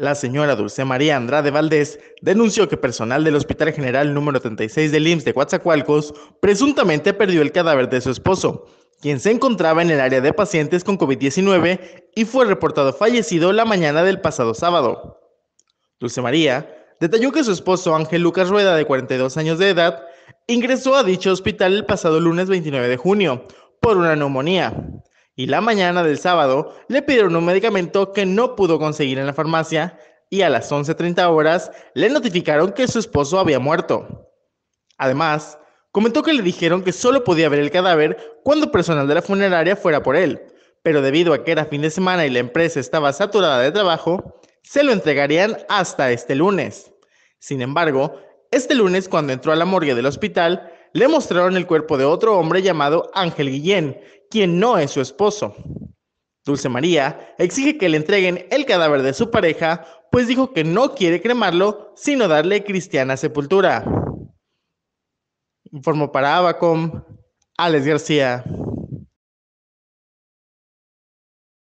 La señora Dulce María Andrade Valdés denunció que personal del Hospital General número 36 del IMSS de Coatzacoalcos presuntamente perdió el cadáver de su esposo, quien se encontraba en el área de pacientes con COVID-19 y fue reportado fallecido la mañana del pasado sábado. Dulce María detalló que su esposo Ángel Lucas Rueda, de 42 años de edad, ingresó a dicho hospital el pasado lunes 29 de junio por una neumonía y la mañana del sábado le pidieron un medicamento que no pudo conseguir en la farmacia y a las 11.30 horas le notificaron que su esposo había muerto. Además, comentó que le dijeron que solo podía ver el cadáver cuando personal de la funeraria fuera por él, pero debido a que era fin de semana y la empresa estaba saturada de trabajo, se lo entregarían hasta este lunes. Sin embargo, este lunes cuando entró a la morgue del hospital, le mostraron el cuerpo de otro hombre llamado Ángel Guillén, quien no es su esposo. Dulce María exige que le entreguen el cadáver de su pareja, pues dijo que no quiere cremarlo, sino darle cristiana sepultura. Informó para Abacom, Alex García.